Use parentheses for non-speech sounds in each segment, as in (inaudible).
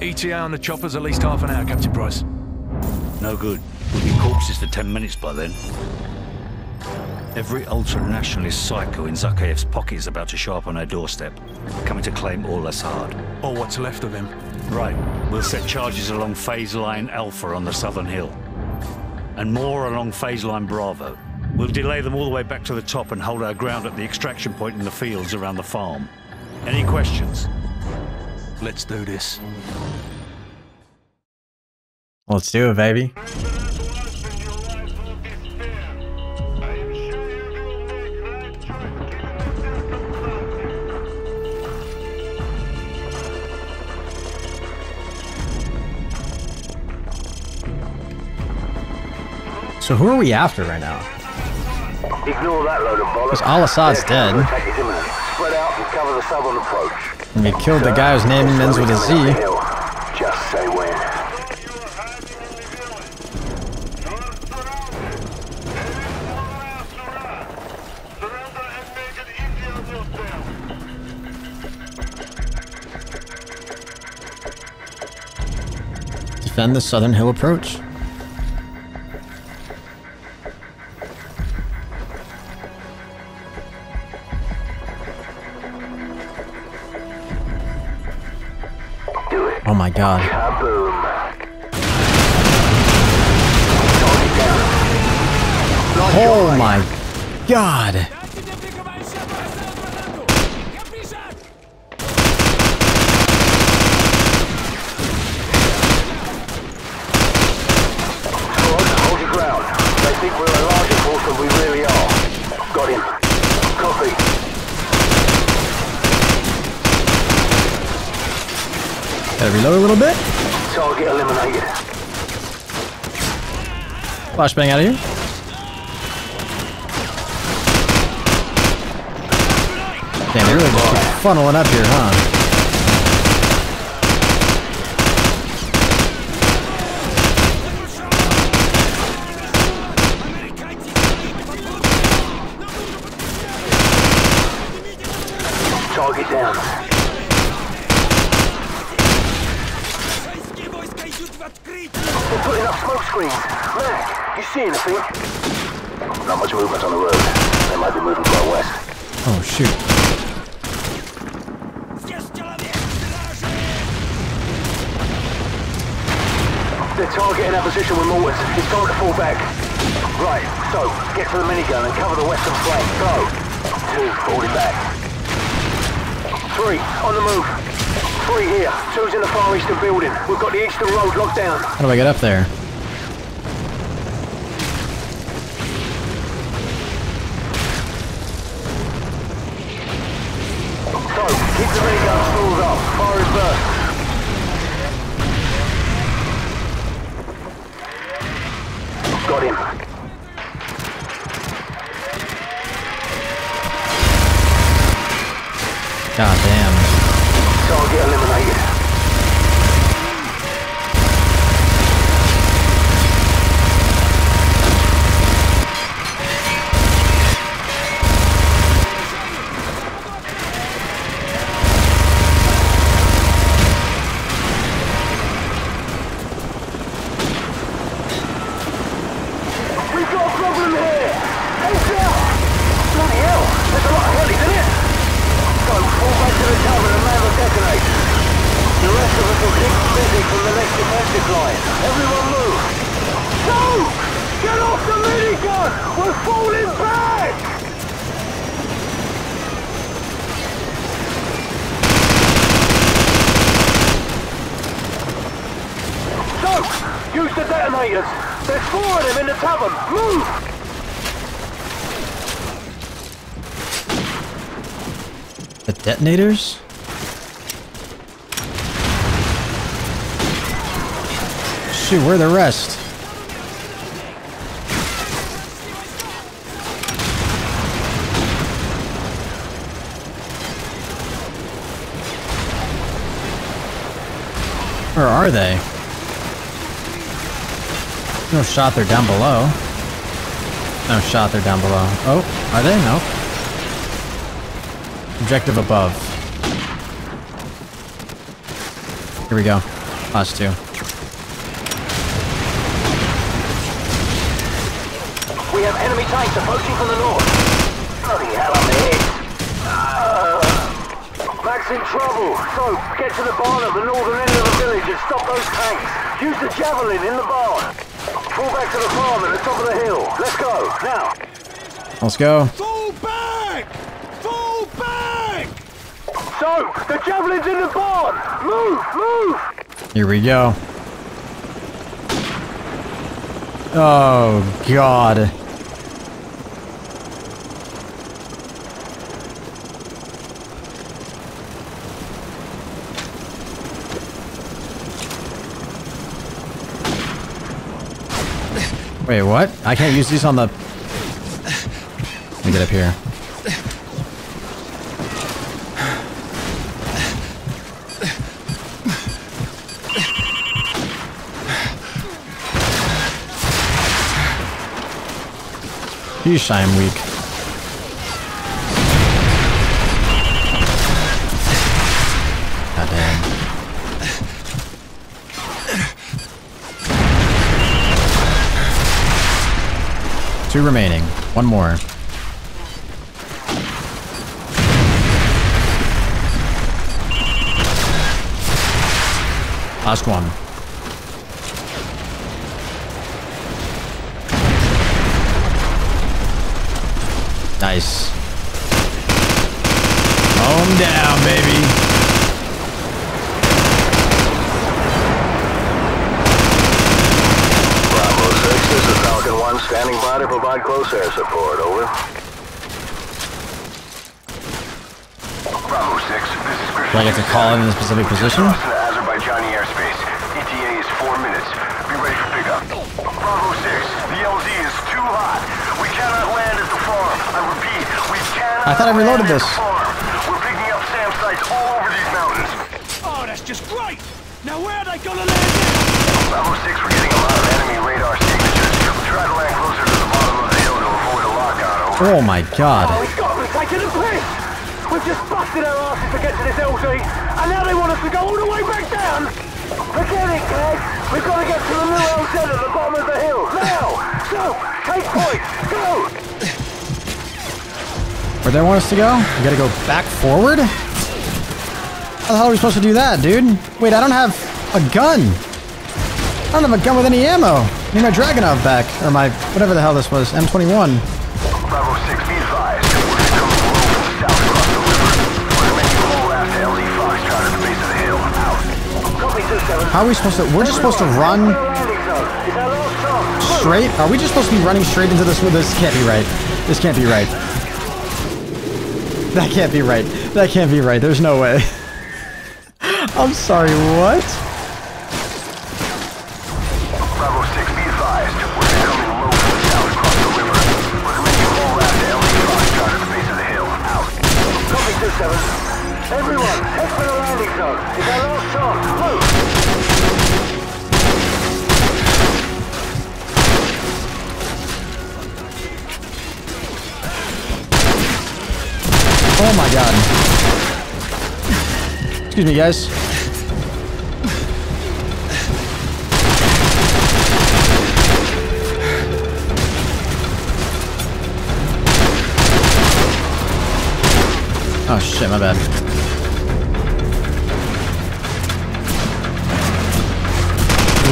ETA on the chopper's at least half an hour, Captain Price. No good. We'll be corpses for 10 minutes by then. Every ultra-nationalist psycho in Zakhaev's pocket is about to show up on our doorstep, coming to claim Al-Asad. Or what's left of him. Right. We'll set charges along phase line Alpha on the southern hill. And more along phase line Bravo. We'll delay them all the way back to the top and hold our ground at the extraction point in the fields around the farm. Any questions? Let's do this. Let's do it, baby. So who are we after right now? Ignore that load of bollocks. Because Al-Asad's dead. counterattack is imminent. Spread out and cover the southern approach. And we killed the guy whose name ends with a Z. Defend the southern hill approach. Oh my god. Oh my god. Squad, hold your ground. They think we're a larger force than we really are. Got him. Copy. Gotta reload a little bit. Target eliminated. Flashbang out of here. Damn, they really just keep funneling up here, huh? Target down. They're putting screens. Mac, you see anything? Not much movement on the road. They might be moving to our west. Oh shoot. They're targeting our position with mortars. It's time to fall back. Right, so, get to the minigun and cover the western flank. Go. Two, falling back. Three, on the move. Three here. Two's in the far eastern building. We've got the eastern road locked down. How do I get up there? The detonators! There's four of them in the tavern! Move! The detonators? Shoot, where are the rest? Where are they? No shot, they're down below. No shot, they're down below. Oh, are they? No. Objective above. Here we go. Us two. We have enemy tanks approaching from the north. Bloody hell, I'm hit. Uh, Mac's in trouble. So, get to the barn at the northern end of the village and stop those tanks. Use the javelin in the barn. Fall back to the farm at the top of the hill. Let's go, now. Let's go. Fall back! Fall back! So, the javelin's in the barn. Move, move. Here we go. Oh, God. Wait, what? I can't use these on the... Let me get up here. Yeesh, I am weak. Two remaining. One more. Last one. Nice. Home down, baby. Bravo 6, this is Falcon 1, standing by to provide close air support, over. Bravo 6, this is Christian. Do I get to call in a specific position? The Azerbaijani airspace. ETA is four minutes. Be ready for pickup. Bravo 6, the LZ is too hot. We cannot land at the farm. I repeat, we cannot I thought I reloaded this. at the farm. We're picking up SAM sites all over these mountains. Oh, that's just great! Now where are they gonna land? Bravo 6, we're getting a lot of enemy radar signatures. Try to land closer to the bottom of the hill to avoid a lockout, over. Oh my god. Oh, he's got to be taking a piss! We've just busted our asses to get to this LZ, and now they want us to go all the way back down! Forget it, Gaz! We've got to get to the new LZ at the bottom of the hill, now! So, take point, go! Where do they want us to go? We gotta go back forward? How the hell are we supposed to do that, dude? Wait, I don't have a gun. I don't have a gun with any ammo. I need my Dragunov back. Or my, whatever the hell this was, M21. How are we supposed to, we're just supposed to run Landing zone. Straight? Are we just supposed to be running straight into this? This can't be right. This can't be right. That can't be right. That can't be right. There's no way. (laughs) I'm sorry, what? Bravo 6, be advised. We're incoming low from my god. Excuse me, guys. Oh shit, my bad.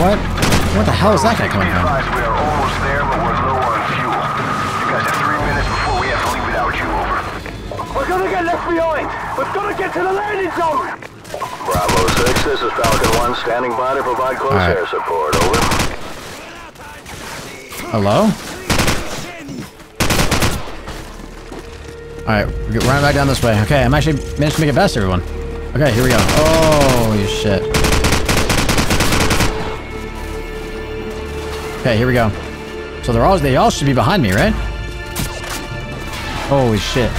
What? What the hell is that guy coming from? We're gonna get left behind! We've gotta get to the landing zone! Bravo 6, this is Falcon 1, standing by to provide close Alright. air support, over. Hello? Alright, we're running back down this way. Okay, I'm actually managed to make it past everyone. Okay, here we go. Oh, Holy shit. Okay, here we go. So they're all they all should be behind me, right? Holy shit.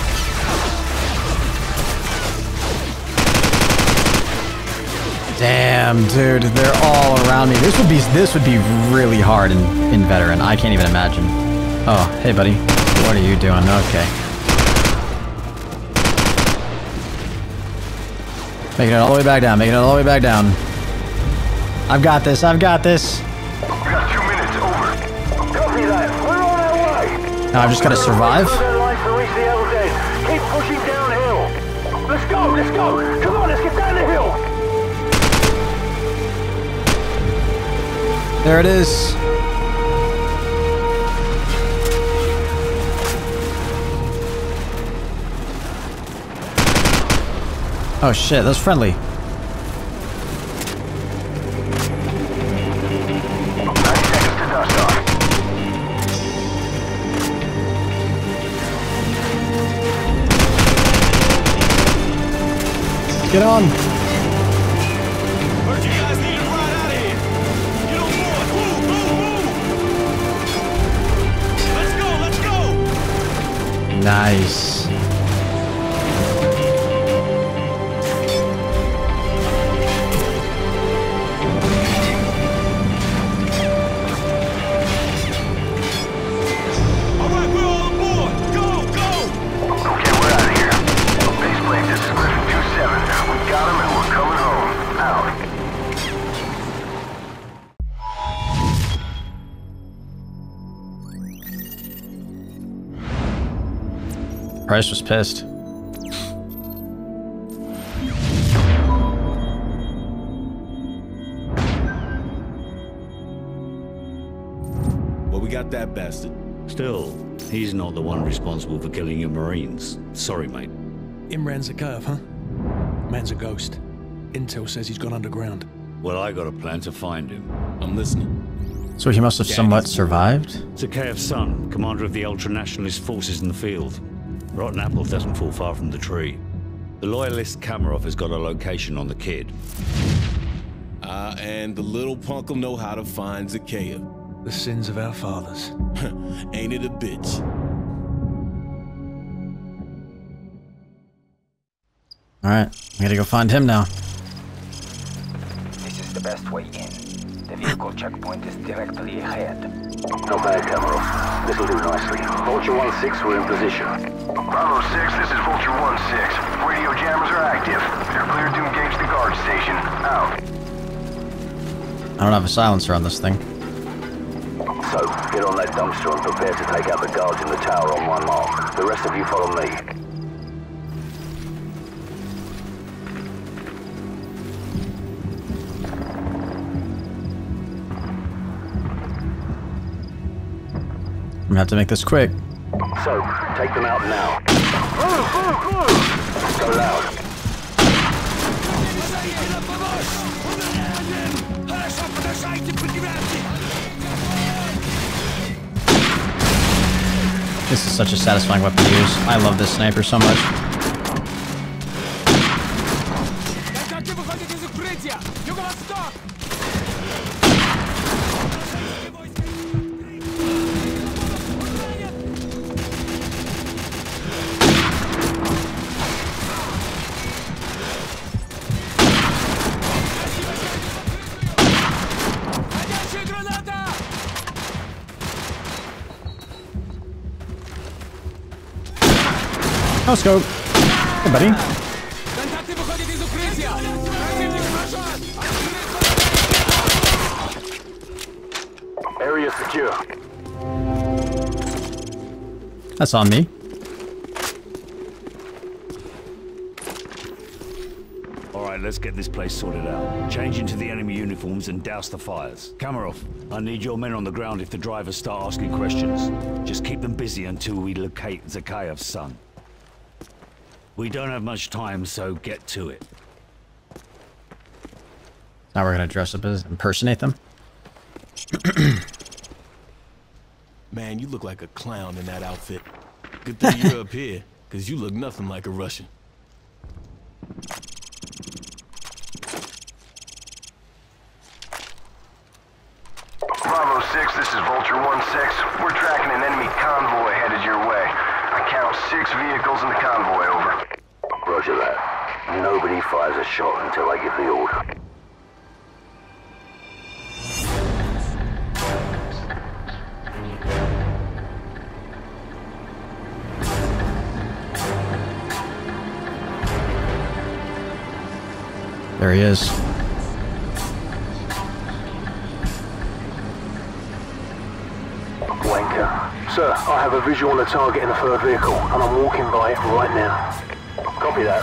Damn, dude, they're all around me. This would be this would be really hard in, in veteran. I can't even imagine. Oh, hey buddy. What are you doing? Okay. Making it all the way back down, making it all the way back down. I've got this. I've got this. Got two minutes, over. Copy that. We're on our way. Now I've just got to survive. There it is. Oh shit, that's friendly. Get on. Move, pissed. Well, we got that bastard. Still, he's not the one responsible for killing your Marines. Sorry, mate. Imran's a curve, huh? Man's a ghost. Intel says he's gone underground. Well, I got a plan to find him. I'm listening. So he must have somewhat survived? Zakhaev's son, commander of the ultra-nationalist forces in the field. Rotten apple doesn't fall far from the tree. The loyalist Kamarov has got a location on the kid. Uh, and the little punk'll know how to find Zakhaev. The sins of our fathers. (laughs) Ain't it a bitch? Alright, I gotta go find him now. This is the best way in. The vehicle checkpoint is directly ahead. Not bad, Kamarov. This'll do nicely. Vulture 1-6, we're in position. Bravo 6, this is Vulture 1-6. Radio jammers are active. They're cleared to engage the guard station. Out. I don't have a silencer on this thing. So, get on that dumpster and prepare to take out the guards in the tower on my mark. The rest of you follow me. Gonna have to make this quick. So, take them out now. Go loud. This is such a satisfying weapon to use. I love this sniper so much. That's on me. All right, let's get this place sorted out. Change into the enemy uniforms and douse the fires. Kamarov, I need your men on the ground if the drivers start asking questions. Just keep them busy until we locate Zakhaev's son. We don't have much time, so get to it. Now we're gonna dress up as impersonate them. (clears throat) Man, you look like a clown in that outfit. Good thing you're up here, because you look nothing like a Russian. Bravo 6, this is Vulture 1-6. We're tracking an enemy convoy headed your way. I count six vehicles in the convoy, over. Roger that. Nobody fires a shot until I give the order. There he is. Sir, I have a visual on the target in the third vehicle, and I'm walking by it right now. Copy that.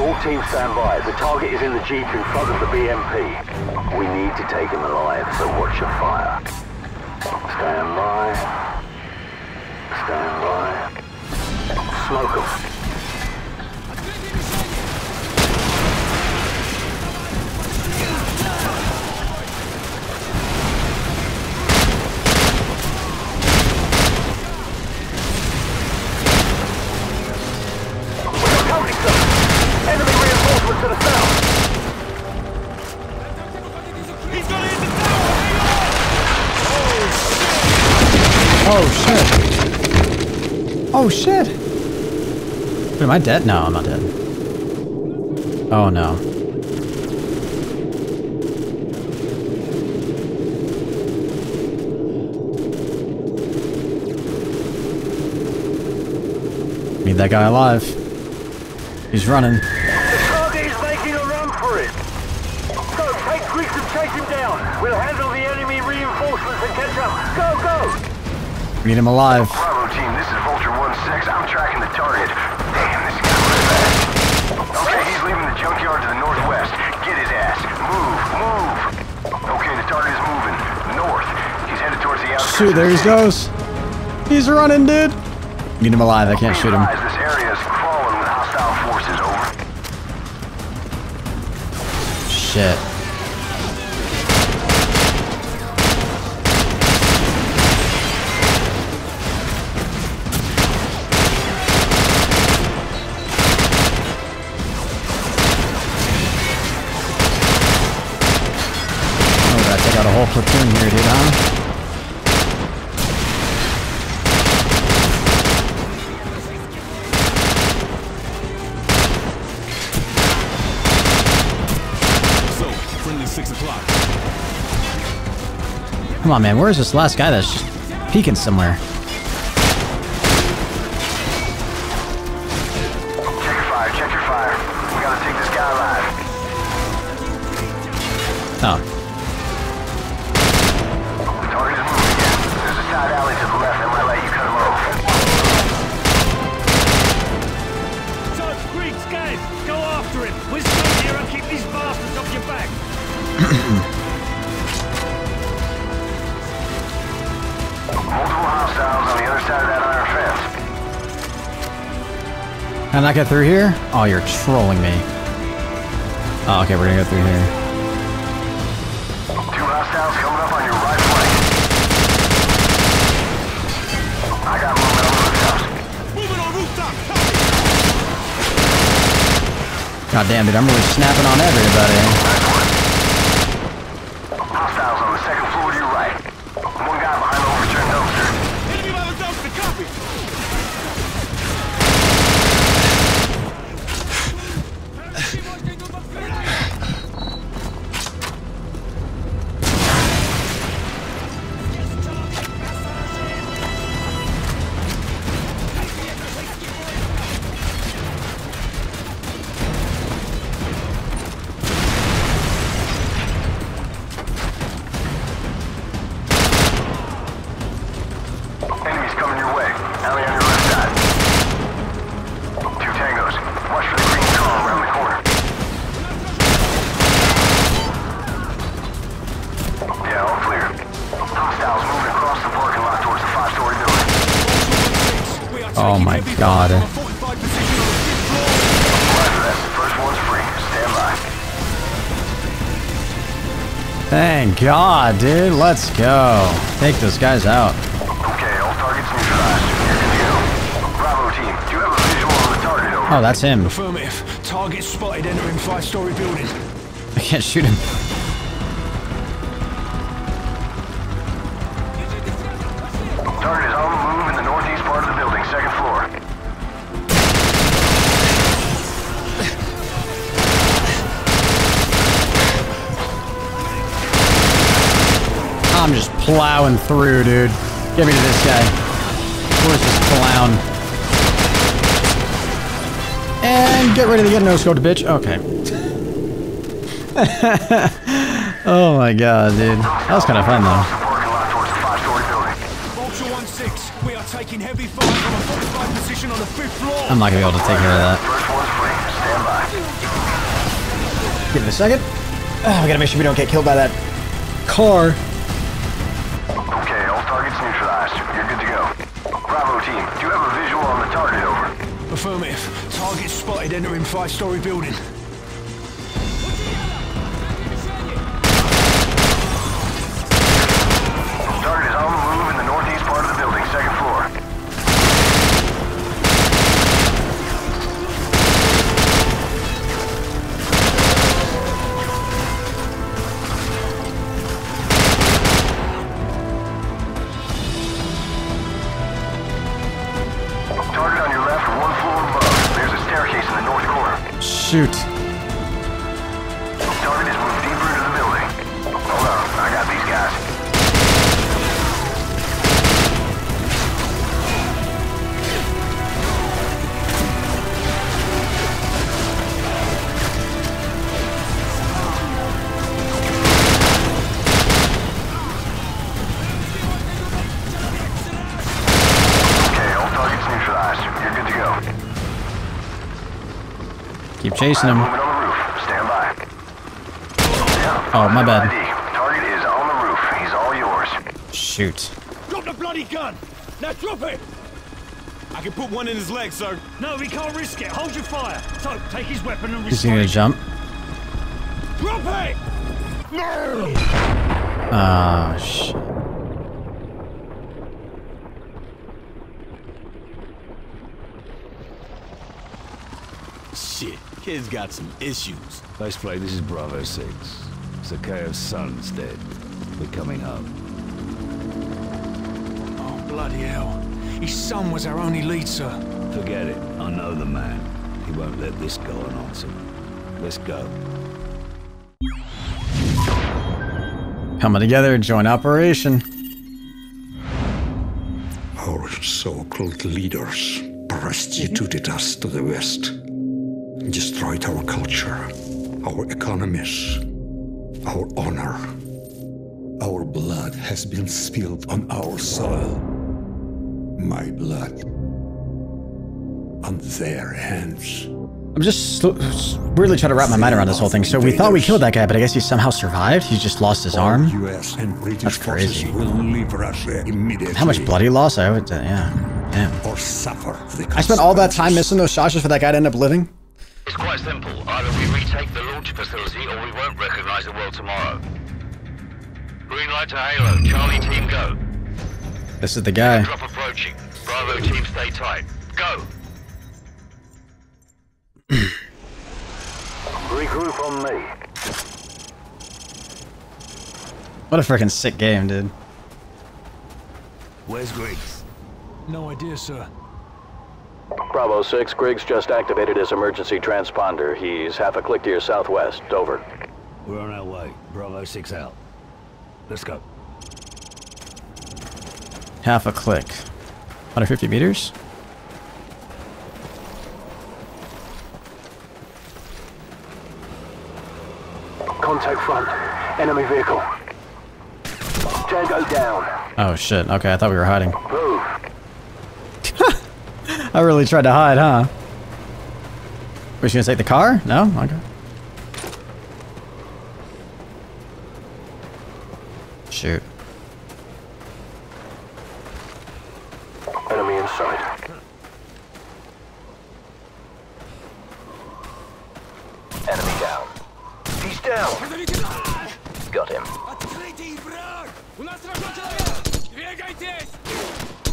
All teams stand by. The target is in the jeep in front of the BMP. We need to take him alive, so watch your fire. Stand by. Stand by. Smoke him. Oh shit. Wait, am I dead? No, I'm not dead. Oh no. Need that guy alive. He's running. The target is making a run for it. So, take Griggs and chase him down. We'll handle the enemy reinforcements and catch up. Go, go! Need him alive. Tracking the target. Damn, this guy really fast. Okay, he's leaving the junkyard to the northwest. Get his ass. Move, move. Okay, the target is moving. North. He's headed towards the outskirts. Shoot, there he goes. He's running, dude. Need him alive. I can't shoot him. This area is crawling with hostile forces. Over. Shit. Platoon here, dude, huh? So, friendly 6 o'clock. Come on, man. Where's this last guy that's just peeking somewhere? Can I not get through here? Oh, you're trolling me. Oh, okay, we're gonna go through here. Two hostiles coming up on your right flank. I got movement on rooftops. Moving on rooftop! God damn, dude, I'm really snapping on everybody. God, dude. Let's go. Take those guys out. Okay, all targets neutralized. Here can go. Bravo team, do you have a visual on the target over? Oh, that's him. Affirmative. Target spotted entering five-story building. I can't shoot him. Plowing through, dude. Get me to this guy. Where's this clown? And get ready to get no scoped, bitch. Okay. (laughs) oh my god, dude. That was kind of fun, though. Across the parking lot towards the five-story building. Vulture 1-6. We are taking heavy fire from a fortified position on the fifth floor. I'm not gonna be able to take care of that. Give it a second. Ah, we gotta make sure we don't get killed by that car. Entering five-story building. Shoot. Chasing him. Moving on the roof. Stand by. Yeah, Oh, my bad. Target is on the roof. He's all yours. Shoot. Drop the bloody gun! Now drop it! I can put one in his leg, sir. No, we can't risk it. Hold your fire. So, take his weapon and Is he gonna jump? Drop it! No! Ah, shit. Shit, kid's got some issues. Baseplate, this is Bravo 6. Zakhaev's son's dead. We're coming home. Oh, bloody hell. His son was our only lead, sir. Forget it. I know the man. He won't let this go unanswered. Let's go. Coming together, joint operation. Our so-called leaders prostituted us to the West, destroyed our culture, our economies, our honor. Our blood has been spilled on our soil. My blood. On their hands. I'm just weirdly trying to wrap my mind around this whole thing. So we thought we killed that guy, but I guess he somehow survived. He just lost his arm. U.S. and British That's crazy. will leave Russia immediately. How much blood he lost? I would, uh, yeah. Damn. Or suffer the I spent all that time missing those shots just for that guy to end up living. It's quite simple. Either we retake the launch facility or we won't recognize the world tomorrow. Green light to Halo. Charlie team go. This is the guy. Drop approaching. Bravo team stay tight. Go. (clears throat) Regroup on me. What a freaking sick game, dude. Where's Griggs? No idea, sir. Bravo 6, Griggs just activated his emergency transponder. He's half a click to your southwest. Over. We're on our way. Bravo 6 out. Let's go. Half a click. 150 meters? Contact front. Enemy vehicle. Tango down. Oh shit. Okay, I thought we were hiding. I really tried to hide, huh? She gonna take the car? No? Okay. Shoot. Enemy inside. Enemy down. He's down. Got him.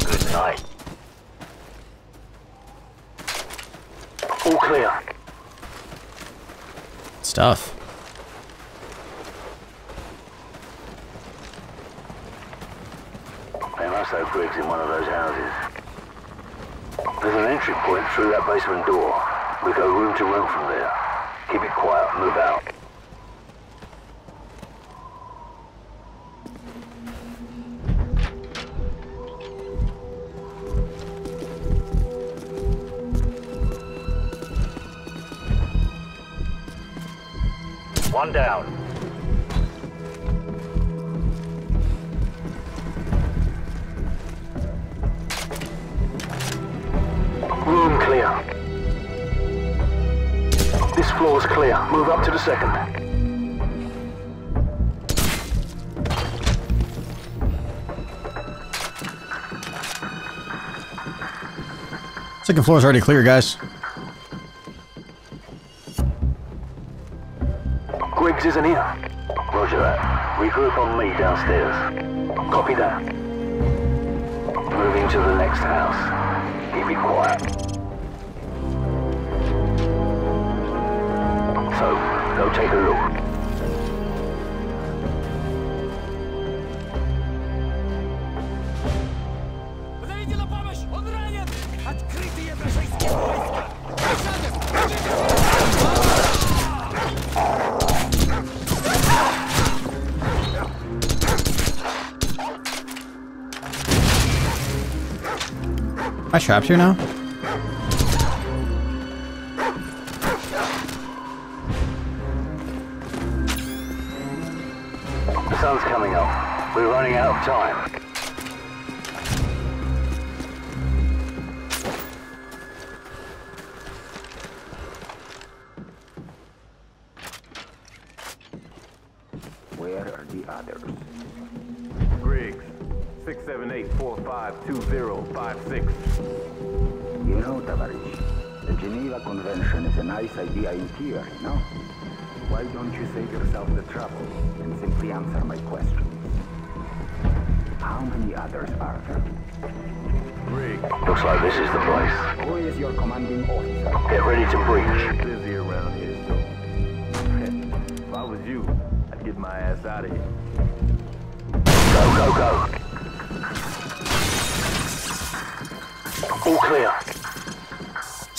Good night. All clear. Stuff. They must have in one of those houses. There's an entry point through that basement door. We go room to room from there. Keep it quiet, move out. One down. Room clear. This floor's clear. Move up to the second. Second floor is already clear, guys. Downstairs. Copy that. Moving to the next house. Keep it quiet. So, go take a look. Trapped here now?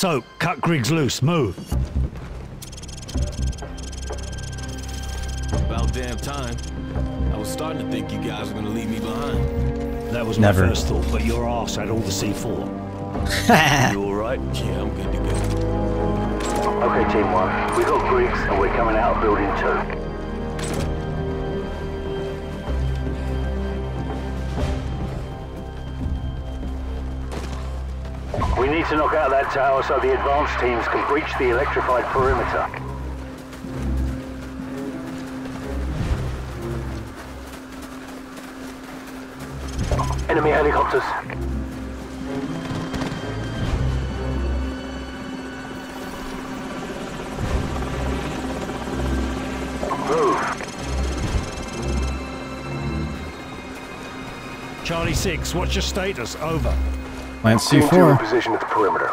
So, cut Griggs loose. Move. About damn time. I was starting to think you guys were gonna leave me behind. That was Never. my first thought, but your ass had all the C4. (laughs) (laughs) you all right? Yeah, I'm good to go. Okay, Team 1. We got Griggs and we're coming out of Building 2. Need to knock out that tower so the advanced teams can breach the electrified perimeter. Enemy helicopters. Move. Charlie 6, what's your status? Over. Plant Team 2 in C4. position at the perimeter.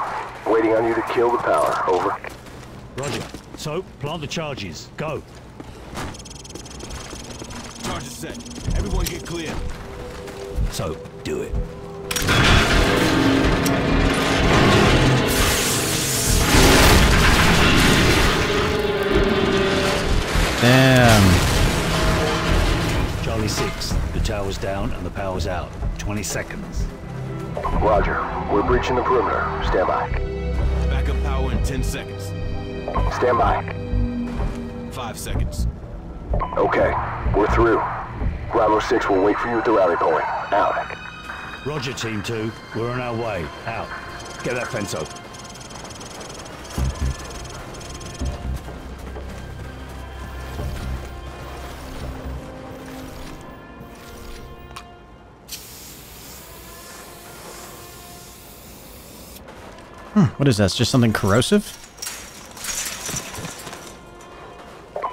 Waiting on you to kill the power. Over. Roger. So, plant the charges. Go. Charge is set. Everyone get clear. So, do it. Damn. Charlie 6, the tower's down and the power's out. 20 seconds. Roger. We're breaching the perimeter. Stand by. Backup power in 10 seconds. Stand by. 5 seconds. Okay. We're through. Bravo 6 will wait for you at the rally point. Out. Roger, Team 2. We're on our way. Out. Get that fence open. What is that? It's just something corrosive?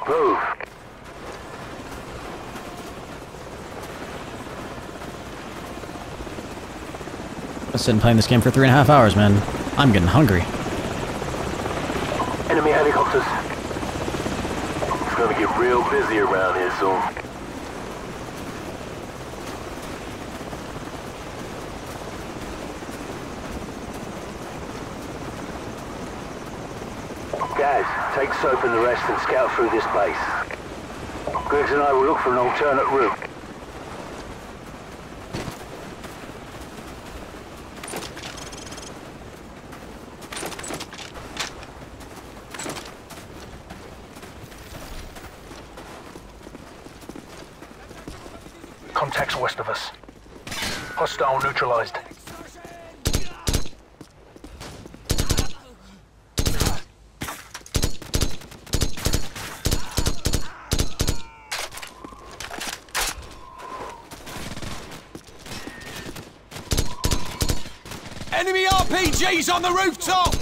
Move. I've been playing this game for three and a half hours, man. I'm getting hungry. Enemy helicopters. It's gonna get real busy around here soon. Guys, take Soap and the rest and scout through this base. Griggs and I will look for an alternate route. Contacts west of us. Hostile neutralized. Enemy RPGs on the rooftop!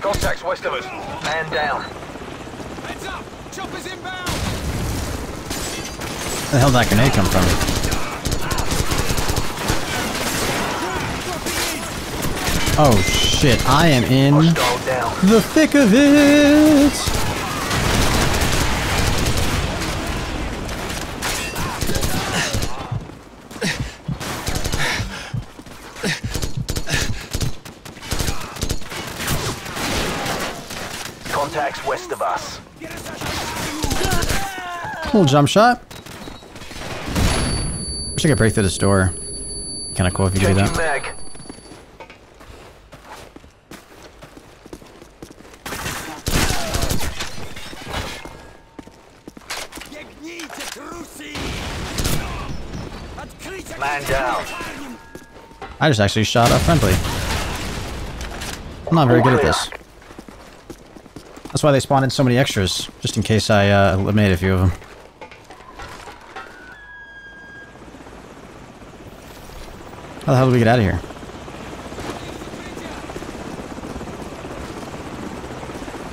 Contacts west of us. Man down. Heads up! Choppers inbound! Where the hell did that grenade come from? Oh shit, I am in the thick of it! Contacts west of us. Little jump shot. Wish I could break through this door. Kinda cool if you do that. Man down. I just actually shot a friendly. I'm not very good at this. That's why they spawned in so many extras, just in case I uh, eliminate a few of them. How the hell do we get out of here?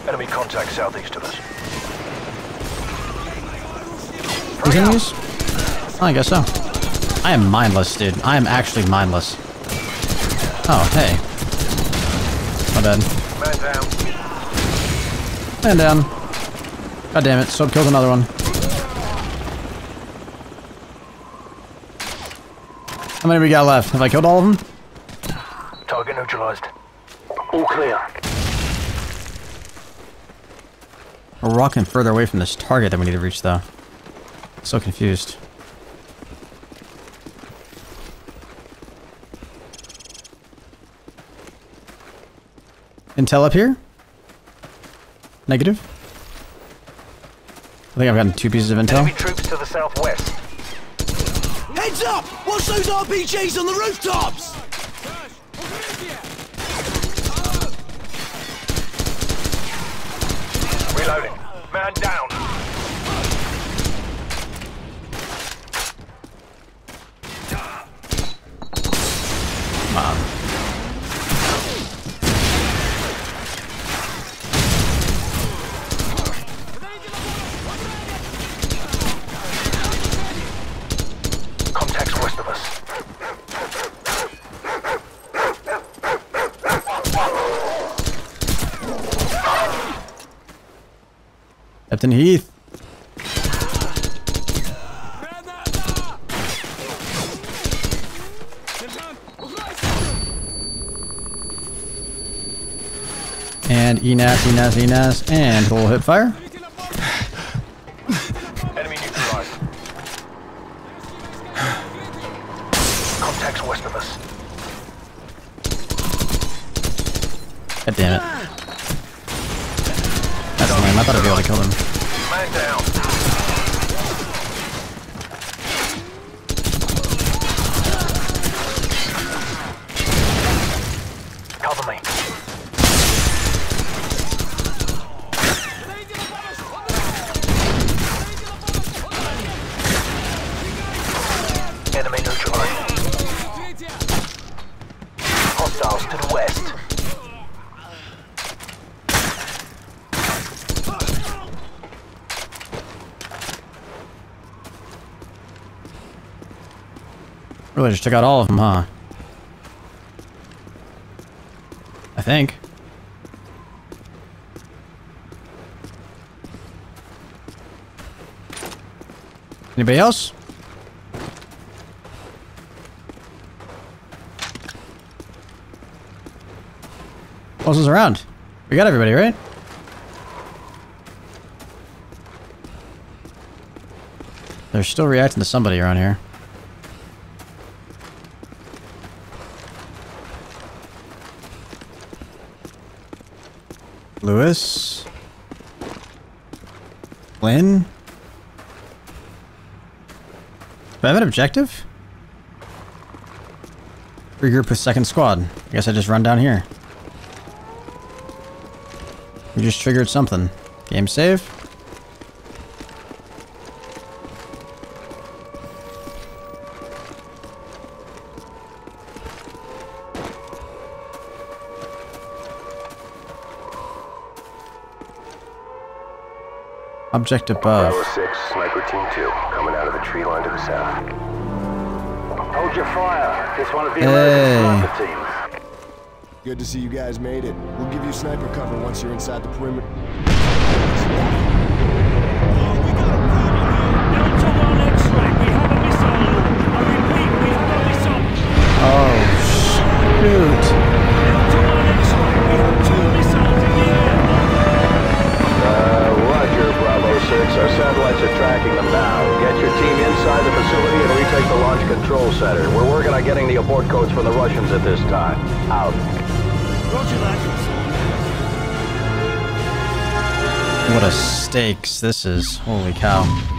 Enemy contact southeast of us. These enemies? Oh, I guess so. I am mindless, dude. I am actually mindless. Oh, hey. My bad. Man down. Man down. God damn it, Sub killed another one. How many we got left? Have I killed all of them? Target neutralized. All clear. We're walking further away from this target than we need to reach, though. So confused. Intel up here? Negative? I think I've gotten two pieces of intel. Enemy troops to the southwest. Heads up! Watch those RPGs on the rooftops! Reloading. Man down. Come on. Contacts west of us. Captain Heath. And Enas, Enas, Enas, and full hip fire. Just took out all of them, huh? I think. Anybody else? Who else is around? We got everybody, right? They're still reacting to somebody around here. Lewis? Lynn? Do I have an objective? Regroup with second squad. I guess I just run down here. We just triggered something. Game save? Object above. Bravo 6, Sniper Team 2, coming out of the tree line to the south. Hold your fire. It's one of the Hey. American sniper teams. Good to see you guys made it. We'll give you sniper cover once you're inside the perimeter. Delta 1 tracking them now. Get your team inside the facility and retake the launch control center. We're working on getting the abort codes from the Russians at this time. Out. Roger that. What a stakes this is. Holy cow.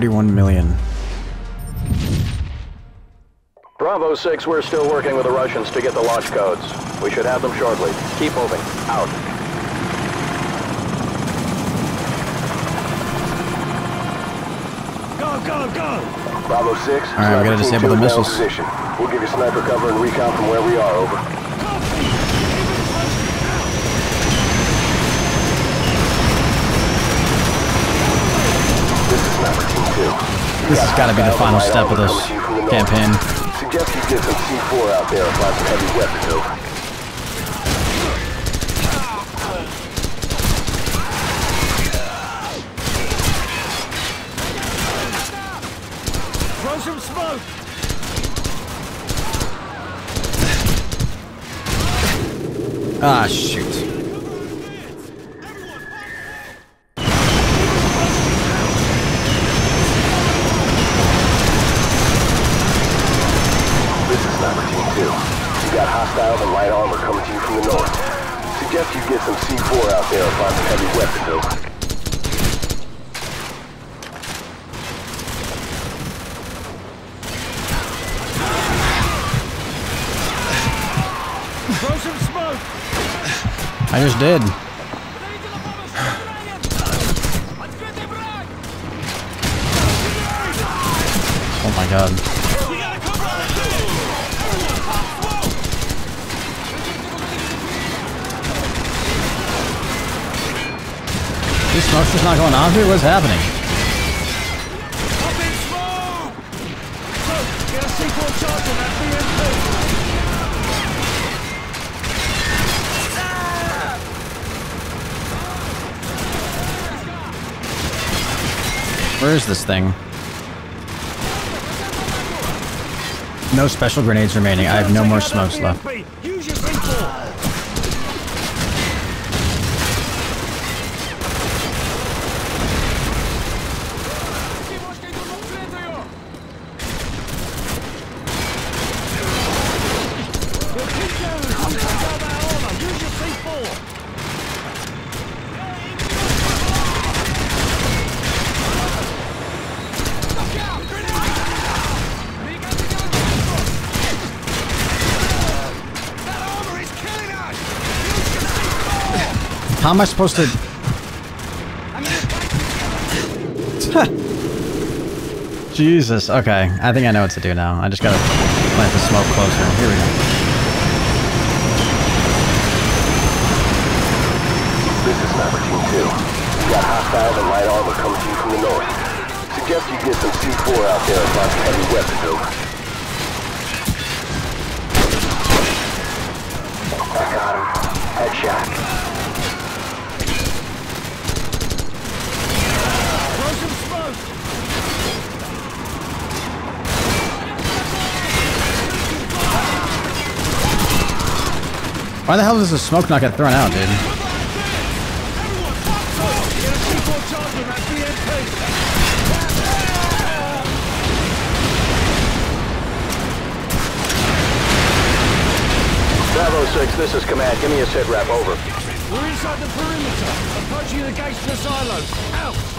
41 million. Bravo 6, we're still working with the Russians to get the launch codes. We should have them shortly. Keep moving. Out. Go, go, go! Bravo 6, Alright, we gotta disable the is missiles. Position. We'll give you sniper cover and recon from where we are, over. Sniper Team 2. You This has gotta be the final step of this coming to you from the north. campaign. Suggest you get some C4 out there and find some heavy weapons, over. Throw some smoke! Ah, shoot. This is Sniper Team 2. You got hostiles and light armor coming to you from the north. Suggest you get some C4 out there and find some heavy weapons, over. Throw some smoke! Did. Oh my god. This just not going on here? What's happening? Up in smoke! So, get a C4 charge on that BMP! Where is this thing? No special grenades remaining. I have no more smokes left. BMP, use your C4! We'll keep going until we take out that armor. Use your C4! How am I supposed to... Jesus. Okay. I think I know what to do now. I just gotta plant the smoke closer. Here we go. This is Sniper 2. You got hostiles and light armor coming to you from the north. Suggest you get some C4 out there heavy weapons. I got him. Headshot. Throw some smoke! Why the hell does the smoke not get thrown out, dude? Get a C4 charge on that BMP! Bravo 6, this is Command. Give me a sit rep, over. We're inside the perimeter. Approaching the gates to the silos. Out!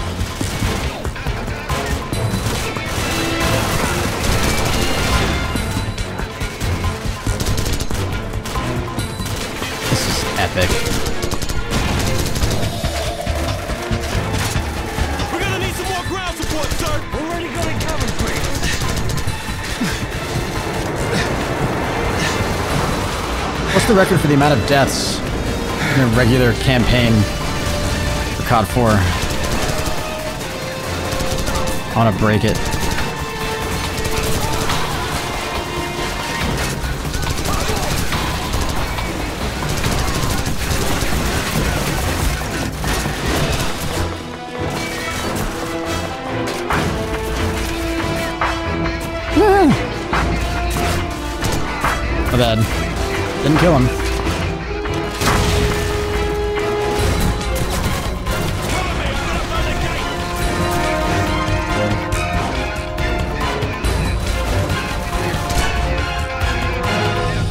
Epic. We're gonna need some more ground support, sir! Already it covered, Griggs. What's the record for the amount of deaths in a regular campaign for COD 4? I want to break it. My bad. Didn't kill him.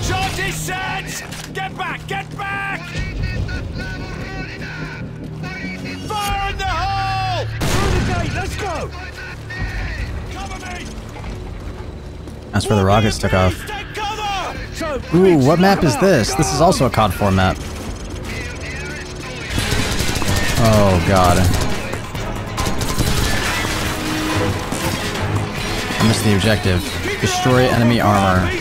Charges set! Get back! Get back! Fire in the hole! Through the gate! Let's go! Cover me! That's where the rockets took off. Ooh, what map is this? This is also a COD 4 map. Oh god. I missed the objective. Destroy enemy armor.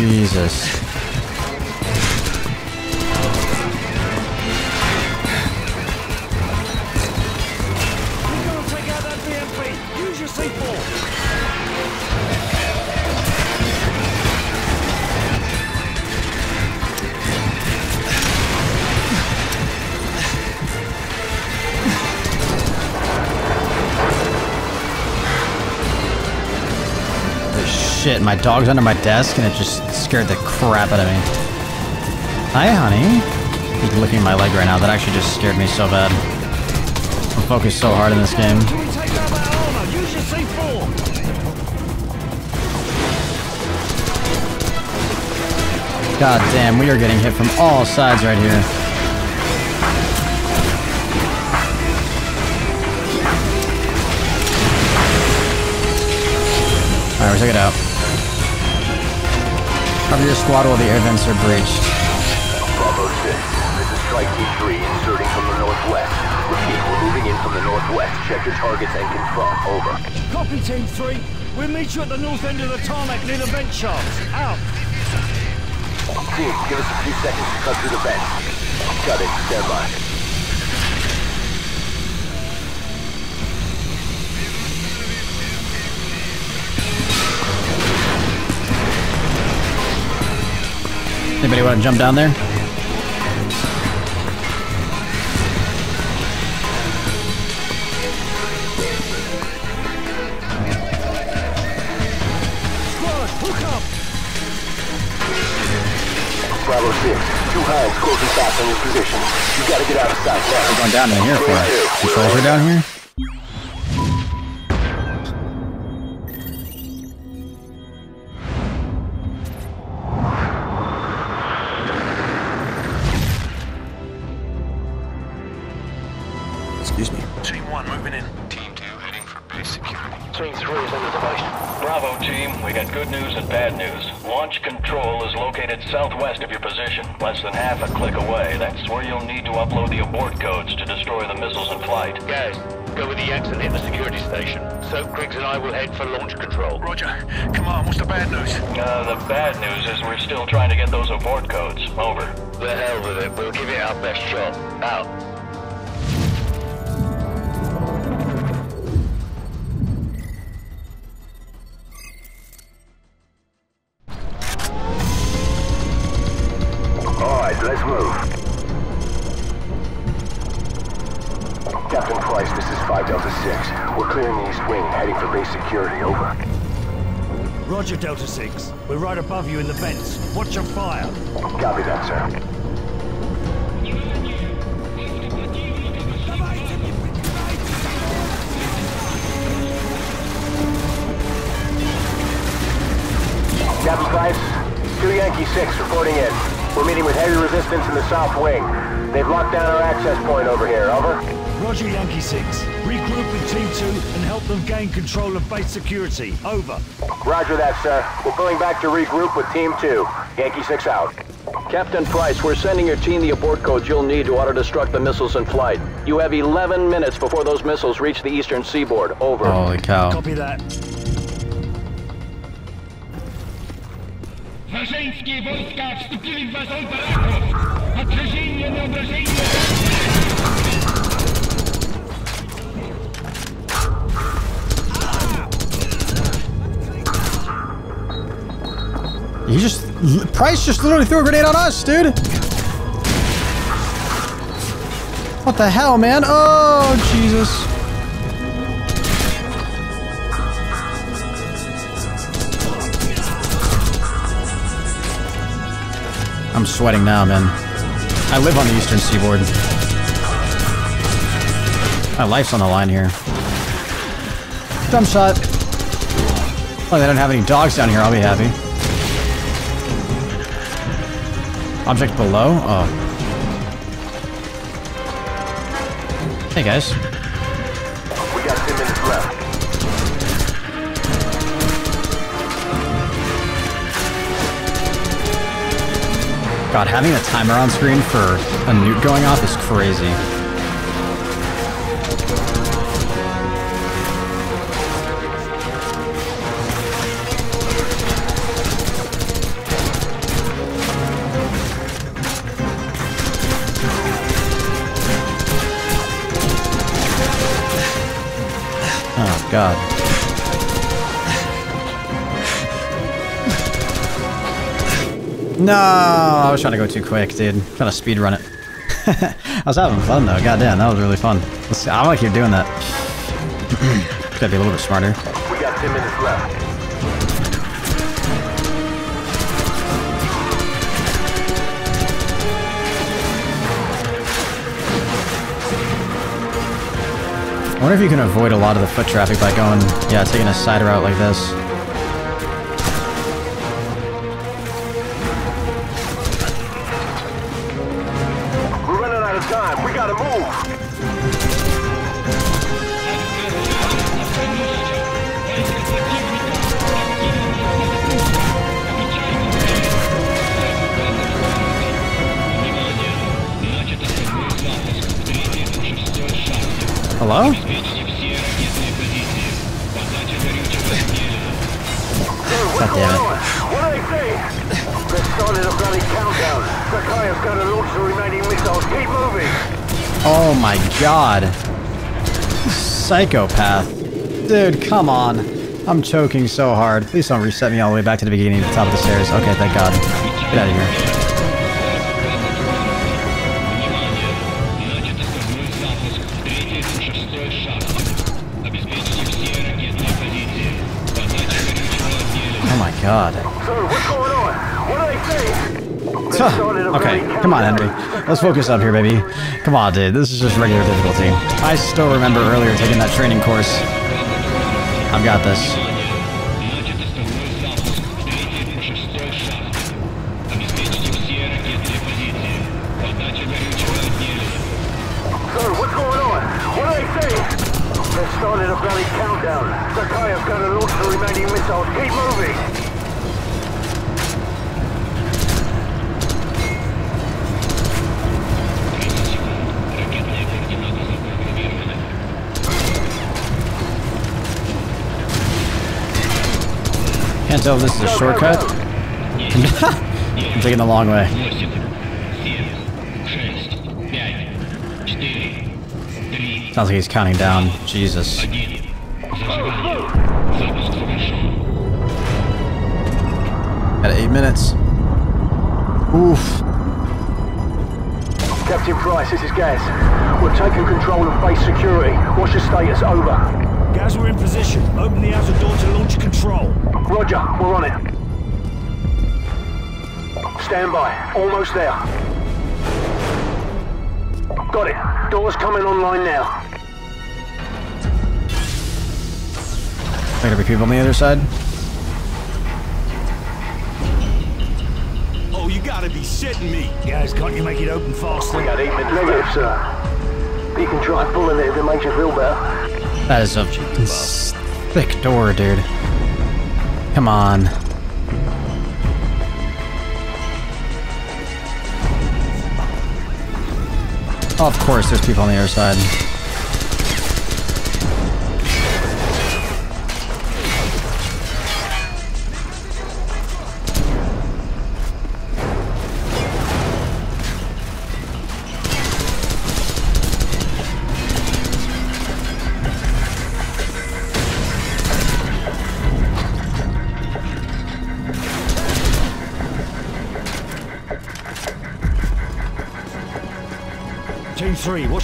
Jesus. Shit, my dog's under my desk and it just scared the crap out of me. Hi, honey. He's licking my leg right now. That actually just scared me so bad. I'm focused so hard in this game. Can we take out that armor? Use your C4! God damn, we are getting hit from all sides right here. Alright, we took it out. Cover your squad while the air vents are breached. Bravo 6, this is Strike Team 3 inserting from the northwest. Repeat, we're moving in from the northwest. Check your targets and confront. Over. Copy, Team 3. We'll meet you at the north end of the tarmac near the vent shafts. Out! Team, give us a few seconds to cut through the vent. Got it. Stand by. Anybody want to jump down there? Squad, hook up! Bravo 6, two hands closing fast on your position. You gotta get out of sight now. We're going down in here for it. Controls are down here? They've locked down our access point over here. Over. Roger, Yankee 6. Regroup with Team 2 and help them gain control of base security. Over. Roger that, sir. We're pulling back to regroup with Team 2. Yankee 6 out. Captain Price, we're sending your team the abort codes you'll need to auto-destruct the missiles in flight. You have 11 minutes before those missiles reach the eastern seaboard. Over. Holy cow. Copy that. Wojska wstąpili w bazę baraków. He just Price just literally threw a grenade on us, dude. What the hell, man? Oh, Jesus. I'm sweating now, man. I live on the eastern seaboard. My life's on the line here. Dumb shot. Oh, they don't have any dogs down here. I'll be happy. Object below? Oh. Hey, guys. God, having a timer on screen for a nuke going off is crazy. Oh, God. No, I was trying to go too quick, dude. Trying to speed run it. (laughs) I was having fun though. Goddamn, that was really fun. Let's see, I want to keep doing that. (clears throat) Gotta be a little bit smarter. We got 10 minutes left. I wonder if you can avoid a lot of the foot traffic by going, yeah, taking a side route like this. Psychopath. Dude, come on. I'm choking so hard. Please don't reset me all the way back to the beginning at the top of the stairs. Okay, thank god. Get out of here. Oh my god. Sir, what's going on? What do they say? They're starting a okay, come on. Henry. Let's focus up here, baby. Come on, dude. This is just regular difficulty. I still remember earlier taking that training course. I've got this. This is a shortcut. I'm (laughs) taking the long way. Sounds like he's counting down. Jesus. At eight minutes. Oof. Captain Price, this is Gaz. We're taking control of base security. What's your status? Over. Gaz, we're in position. Open the outer door to launch control. Roger, we're on it. Stand by. Almost there. Got it. Doors coming online now. There gonna be people on the other side. Oh, you gotta be shitting me. Guys, can't you make it open faster? We got eight minutes Negative, sir. You can try pulling it if it makes you feel better. That is a s- thick door, dude. Come on. Of course, there's people on the other side.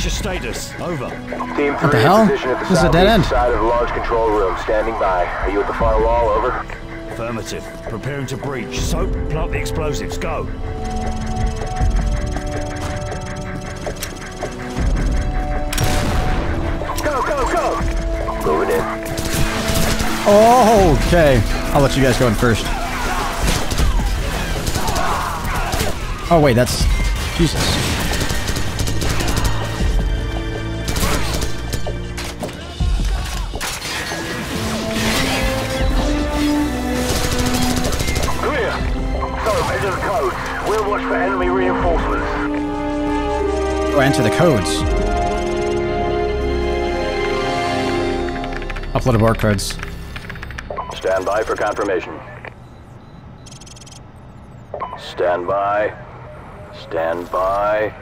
Your status? Over. Team What the hell? at the This is a dead end. side of the large control room, standing by. Are you at the far wall? Over. Affirmative. Preparing to breach. Soap, plant the explosives. Go. Go, go, go! Moving in. Oh, okay. I'll let you guys go in first. Oh, wait, that's... Jesus. Enter the codes. Upload abort codes. Stand by for confirmation. Stand by. Stand by.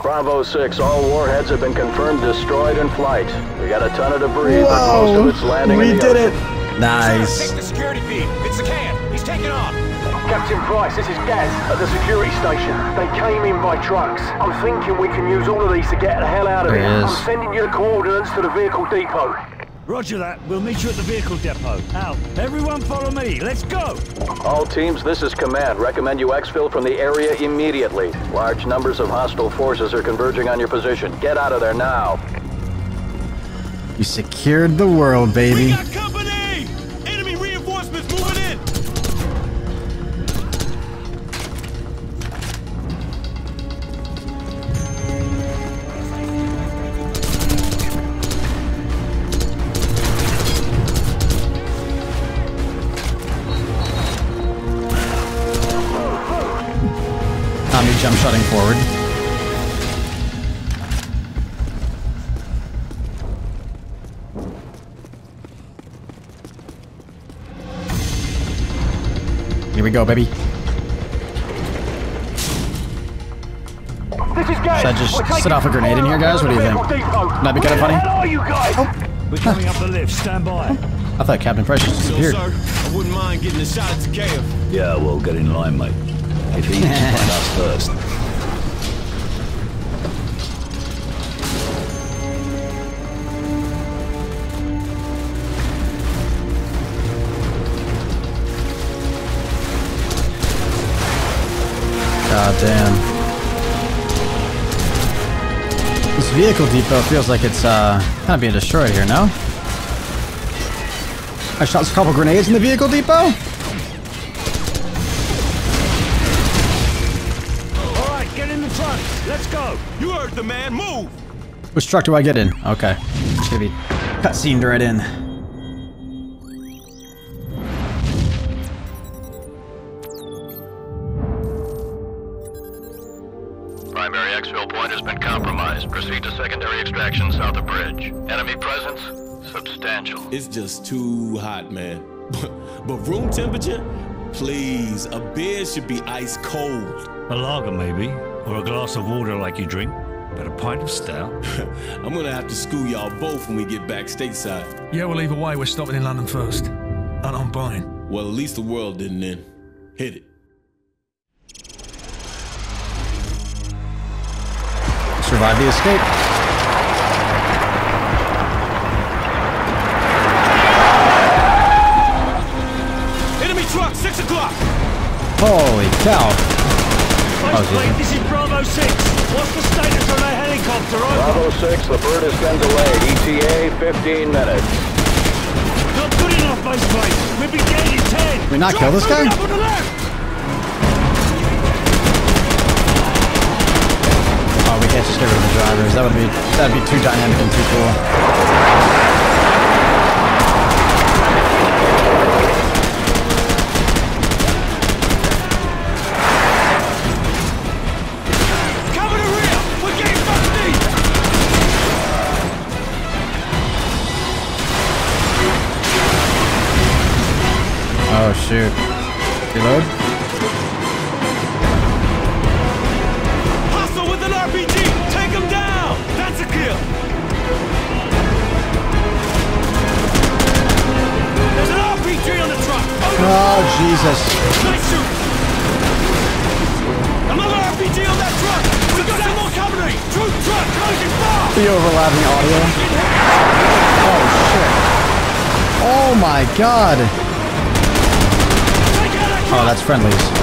Bravo 6, all warheads have been confirmed destroyed in flight. We got a ton of debris, but most of it's landing we in the did ocean. it. Nice. the security feed. It's the can. He's taking off. Captain Price, this is Gaz at the security station. They came in by trucks. I'm thinking we can use all of these to get the hell out of There here. he is. I'm sending you the coordinates to the vehicle depot. Roger that. We'll meet you at the vehicle depot. Out. Everyone follow me. Let's go. All teams, this is command. Recommend you exfil from the area immediately. Large numbers of hostile forces are converging on your position. Get out of there now. You secured the world, baby. Go, baby. This is Gaz. Should I just We're set off a grenade in here, guys? What do you think? vehicle. That'd be kinda funny. hell are you guys? Oh. We're coming up the lift. Stand by. I thought Captain Price just So, disappeared. sir, I wouldn't mind getting a shot at Zakhaev. Yeah, well, get in line, mate. If he can (laughs) find us first. God damn. This vehicle depot feels like it's uh kind of being destroyed here, no? I shot a couple grenades in the vehicle depot? All right, get in the truck. Let's go. You heard the man. Move! Which truck do I get in? Okay. It's gonna be cutscened right in. Too hot, man. (laughs) but room temperature? Please, a beer should be ice cold. A lager, maybe, or a glass of water like you drink, but a pint of stout. (laughs) I'm gonna have to school y'all both when we get back stateside. Yeah, well, either way, we're stopping in London first. And I'm buying. Well, at least the world didn't end. Hit it. Survive the escape. Holy cow. Base Oh, plate, this is Bravo 6. What's the status on that helicopter? Over. Bravo 6, the bird has been delayed. ETA 15 minutes. Not good enough, Baseplate. We'll be dead in 10. Can we not kill this guy? up on the left. Oh, we can't just get rid of the drivers. That would be that'd be too dynamic and too cool. Shoot. Reload. Hustle with an RPG! Take him down! That's a kill! There's an RPG on the truck! Over! Oh Jesus. Nice shoot! Another RPG on that truck! We got some more company! Troop truck closing fast! The overlapping audio. Oh shit. Oh my god. Oh, that's friendlies.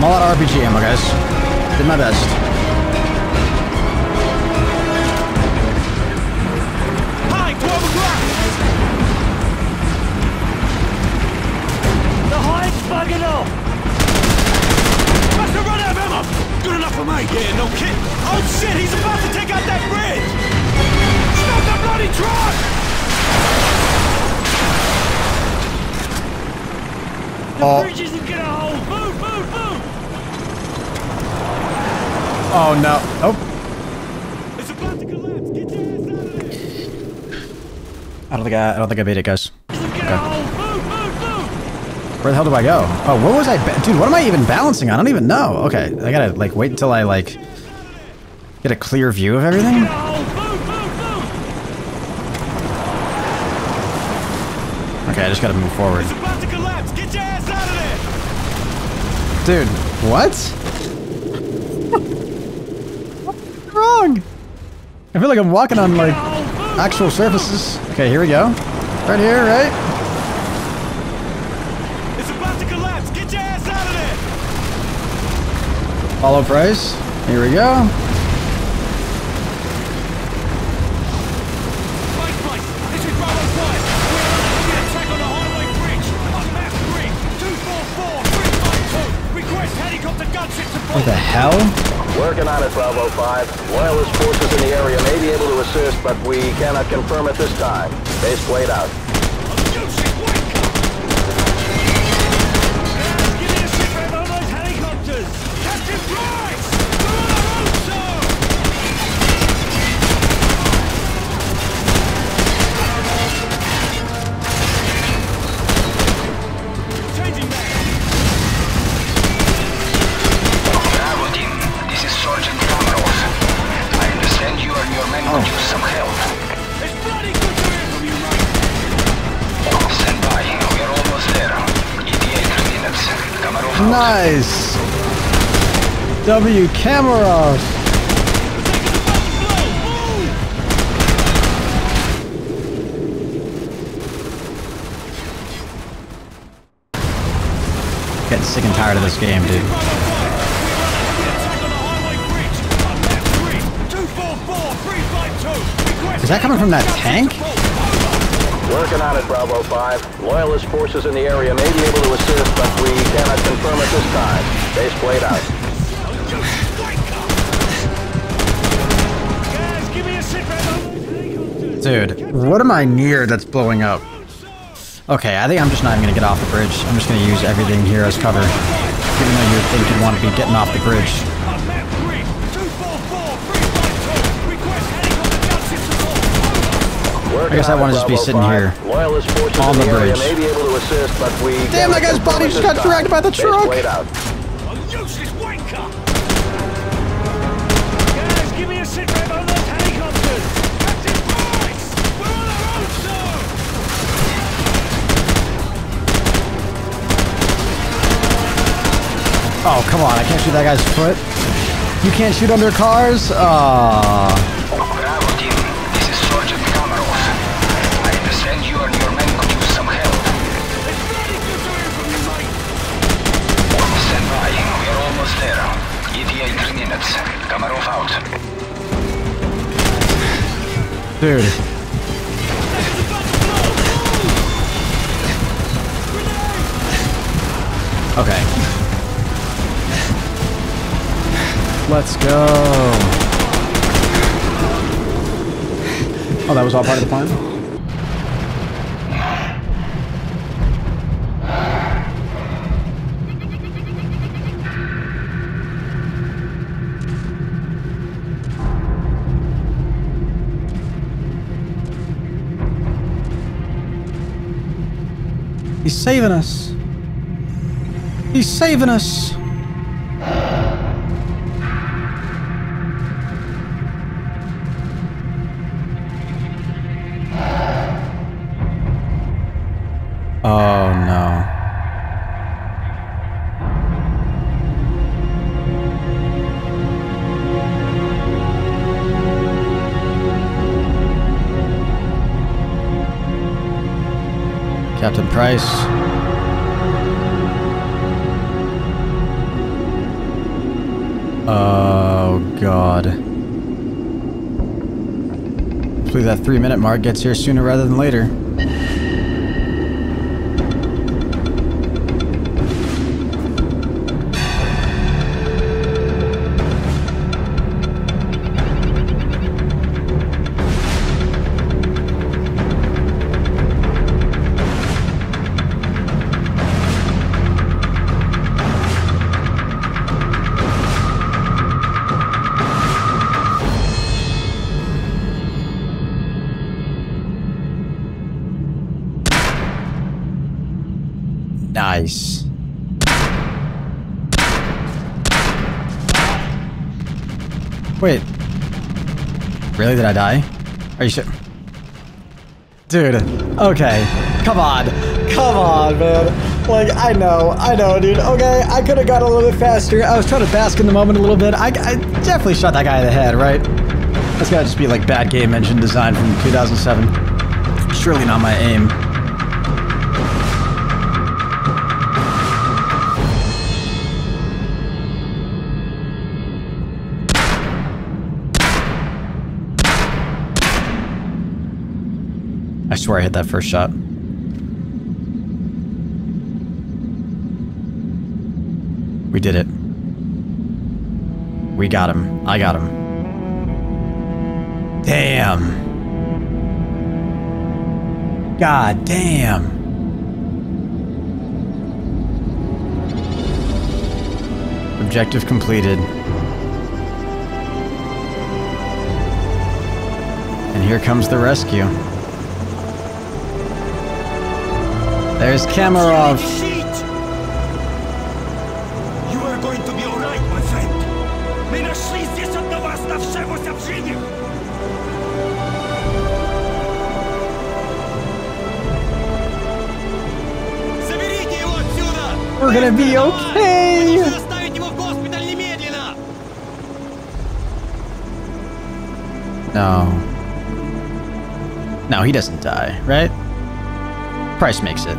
I'm all out of RPG ammo, guys. Did my best. Hind, 12 o'clock! The hind's bugging off. Must have run out of ammo! Good enough for me! Yeah, no kid! Oh shit, he's about to take out that bridge! Stop the bloody truck! Oh, Bridge isn't gonna hold. Move, move, move. Oh no. Oh, It's about to collapse! Get your ass out of there! I don't think I, I don't think I beat it, guys. Isn't gonna hold. Move, move, move. Where the hell do I go? Oh, what was I, ba- dude? What am I even balancing on? I don't even know. Okay, I gotta like wait until I like get a clear view of everything. Okay, I just gotta move forward. Dude, about to collapse! Get your ass out of there! Dude, what? What's wrong? I feel like I'm walking on like actual surfaces. Okay, here we go. Right here, right? It's about to collapse! Get your ass out of there! Follow Price. Here we go. Mike Price, this is Bravo 5. We're under the attack on the highway bridge. On map 3, 244, 352. Request helicopter gunship support. What the hell? Working on it, Bravo 5. Loyalist forces in the area may be able to assist, but we cannot confirm at this time. Baseplate out. Nice. W Kamarov. Getting sick and tired of this game, dude. Is that coming from that tank? Working on it, Bravo 5. Loyalist forces in the area may be able to assist, but we cannot confirm at this time. Baseplate out. Dude, what am I near that's blowing up? Okay, I think I'm just not even gonna get off the bridge. I'm just gonna use everything here as cover. Even though you would think you'd want to be getting off the bridge. I guess I want to just be sitting here Loyalist forces on the the bridge. may be able to assist, but we Damn, that guy's body just got dragged by the truck. played out. Useless wanker! Guys, give me a sit rep on those helicopters! Captain Price! We're on our own, sir! Oh, come on. I can't shoot that guy's foot. You can't shoot under cars? Aww. Dude. Okay. Let's go. Oh, that was all part of the plan? Saving us. He's saving us. Oh no. Captain Price. Hopefully that three minute mark gets here sooner rather than later. I die? Are you sure? Dude. Okay. Come on. Come on, man. Like, I know. I know, dude. Okay, I could have got a little bit faster. I was trying to bask in the moment a little bit. I, I definitely shot that guy in the head, right? That's gotta just be like bad game engine design from 2007. Surely not my aim. I hit that first shot. We did it. We got him. I got him. Damn. God damn. Objective completed. And here comes the rescue. There's Kamarov. You are going to be alright, my friend. Мы нашли здесь одного оставшегося в живых. Заберите его отсюда! We're gonna be okay. Доставить его в госпиталь немедленно! No. No, he doesn't die, right? Price makes it.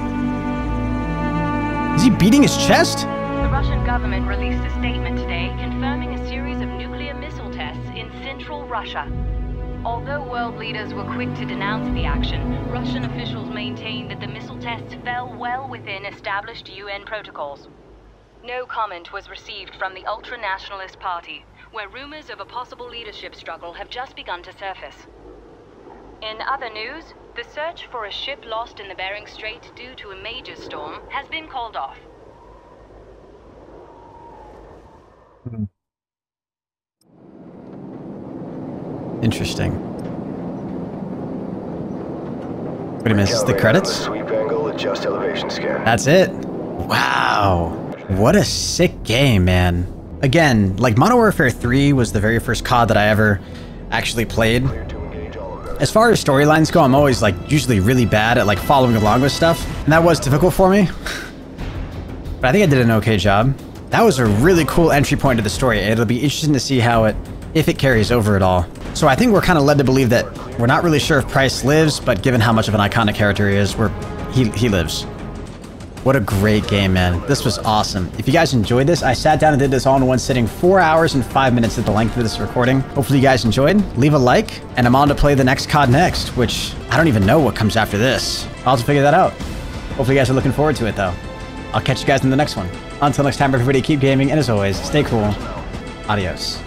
Is he beating his chest? The Russian government released a statement today confirming a series of nuclear missile tests in central Russia. Although world leaders were quick to denounce the action, Russian officials maintained that the missile tests fell well within established UN protocols. No comment was received from the ultra-nationalist party, where rumors of a possible leadership struggle have just begun to surface. In other news, the search for a ship lost in the Bering Strait due to a major storm has been called off. Hmm. Interesting. Wait a minute, is the credits? That's it. Wow. What a sick game, man. Again, like Modern Warfare 3 was the very first COD that I ever actually played. As far as storylines go, I'm always like usually really bad at like following along with stuff, and that was difficult for me. but I think I did an okay job. That was a really cool entry point to the story. It'll be interesting to see how it, if it carries over at all. So I think we're kind of led to believe that we're not really sure if Price lives, but given how much of an iconic character he is, we're he he lives. What a great game, man. This was awesome. If you guys enjoyed this, I sat down and did this all in one sitting. Four hours and five minutes at the length of this recording. Hopefully you guys enjoyed. Leave a like, and I'm on to play the next COD next, which I don't even know what comes after this. I'll have to figure that out. Hopefully you guys are looking forward to it, though. I'll catch you guys in the next one. Until next time, everybody, keep gaming, and as always, stay cool. Adios.